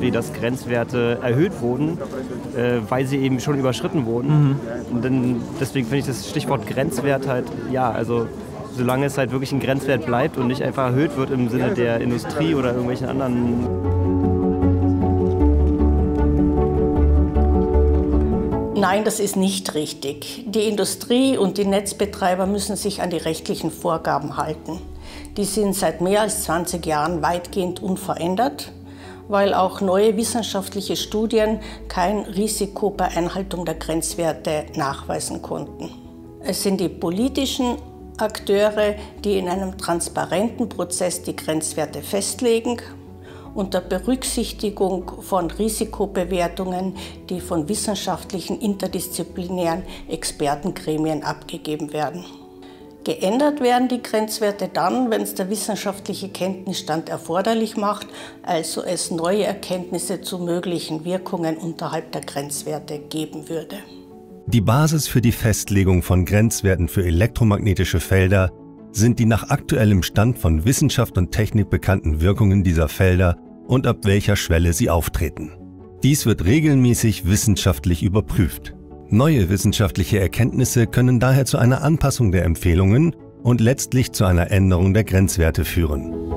Industrie, dass Grenzwerte erhöht wurden, äh, weil sie eben schon überschritten wurden. Mhm. Und dann, deswegen finde ich das Stichwort Grenzwert halt, ja, also solange es halt wirklich ein Grenzwert bleibt und nicht einfach erhöht wird im Sinne der Industrie oder irgendwelchen anderen Nein, das ist nicht richtig. Die Industrie und die Netzbetreiber müssen sich an die rechtlichen Vorgaben halten. Die sind seit mehr als 20 Jahren weitgehend unverändert, weil auch neue wissenschaftliche Studien kein Risiko bei Einhaltung der Grenzwerte nachweisen konnten. Es sind die politischen Akteure, die in einem transparenten Prozess die Grenzwerte festlegen unter Berücksichtigung von Risikobewertungen, die von wissenschaftlichen interdisziplinären Expertengremien abgegeben werden. Geändert werden die Grenzwerte dann, wenn es der wissenschaftliche Kenntnisstand erforderlich macht, also es neue Erkenntnisse zu möglichen Wirkungen unterhalb der Grenzwerte geben würde. Die Basis für die Festlegung von Grenzwerten für elektromagnetische Felder sind die nach aktuellem Stand von Wissenschaft und Technik bekannten Wirkungen dieser Felder und ab welcher Schwelle sie auftreten. Dies wird regelmäßig wissenschaftlich überprüft. Neue wissenschaftliche Erkenntnisse können daher zu einer Anpassung der Empfehlungen und letztlich zu einer Änderung der Grenzwerte führen.